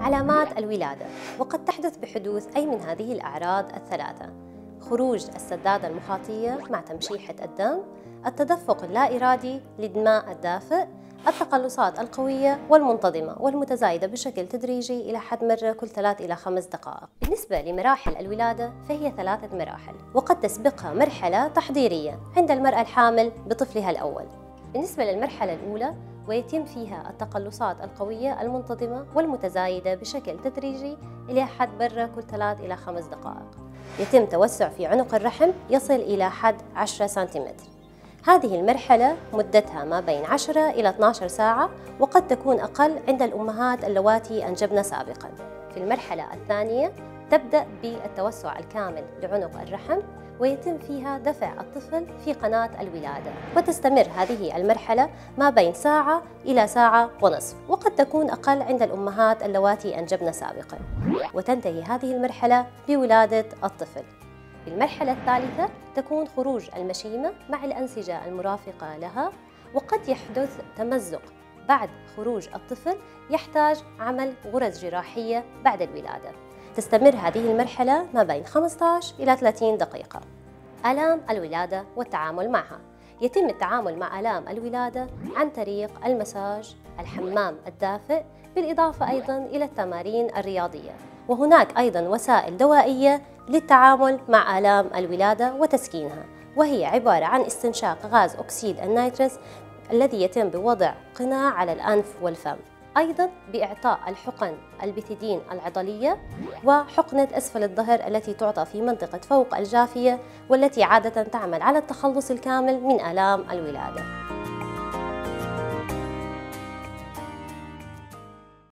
علامات الولادة وقد تحدث بحدوث أي من هذه الأعراض الثلاثة. خروج السدادة المخاطية مع تمشيحة الدم التدفق اللا إرادي للماء الدافئ التقلصات القوية والمنتظمة والمتزايدة بشكل تدريجي إلى حد مرة كل ثلاث إلى خمس دقائق. بالنسبة لمراحل الولادة فهي ثلاثة مراحل وقد تسبقها مرحلة تحضيرية عند المرأة الحامل بطفلها الأول. بالنسبة للمرحلة الأولى ويتم فيها التقلصات القوية المنتظمة والمتزايدة بشكل تدريجي إلى حد برة كل ثلاث إلى خمس دقائق. يتم توسع في عنق الرحم يصل إلى حد 10 سنتيمتر. هذه المرحلة مدتها ما بين 10 إلى 12 ساعة وقد تكون أقل عند الأمهات اللواتي أنجبن سابقاً. في المرحلة الثانية تبدأ بالتوسع الكامل لعنق الرحم ويتم فيها دفع الطفل في قناة الولادة. وتستمر هذه المرحلة ما بين ساعة إلى ساعة ونصف وقد تكون أقل عند الأمهات اللواتي أنجبن سابقا. وتنتهي هذه المرحلة بولادة الطفل. في المرحلة الثالثة تكون خروج المشيمة مع الأنسجة المرافقة لها وقد يحدث تمزق. بعد خروج الطفل يحتاج عمل غرز جراحية بعد الولادة. تستمر هذه المرحلة ما بين 15 إلى 30 دقيقة. آلام الولادة والتعامل معها. يتم التعامل مع آلام الولادة عن طريق المساج، الحمام الدافئ، بالإضافة أيضاً إلى التمارين الرياضية. وهناك أيضاً وسائل دوائية للتعامل مع آلام الولادة وتسكينها. وهي عبارة عن استنشاق غاز أكسيد النيترس الذي يتم بوضع قناع على الأنف والفم. أيضا بإعطاء الحقن البتيدين العضلية وحقنة أسفل الظهر التي تعطى في منطقة فوق الجافية والتي عادة تعمل على التخلص الكامل من آلام الولادة.